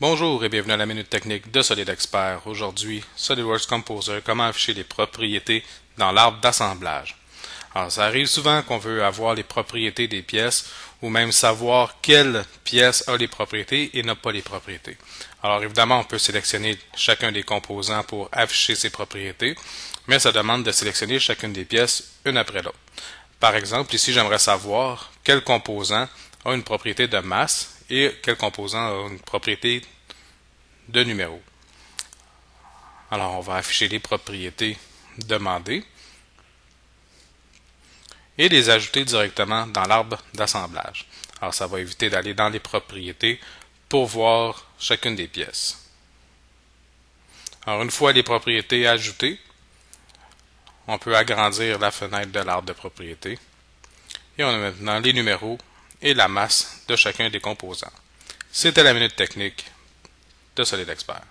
Bonjour et bienvenue à la minute technique de Solid Expert. Aujourd'hui, SolidWorks Composer, comment afficher les propriétés dans l'arbre d'assemblage. Alors, ça arrive souvent qu'on veut avoir les propriétés des pièces ou même savoir quelle pièce a les propriétés et n'a pas les propriétés. Alors, évidemment, on peut sélectionner chacun des composants pour afficher ces propriétés, mais ça demande de sélectionner chacune des pièces une après l'autre. Par exemple, ici, j'aimerais savoir quel composant a une propriété de masse et quel composant a une propriété de numéro. Alors, on va afficher les propriétés demandées et les ajouter directement dans l'arbre d'assemblage. Alors, ça va éviter d'aller dans les propriétés pour voir chacune des pièces. Alors, une fois les propriétés ajoutées, on peut agrandir la fenêtre de l'arbre de propriétés. Et on a maintenant les numéros et la masse de chacun des composants. C'était la minute technique de Solid Expert.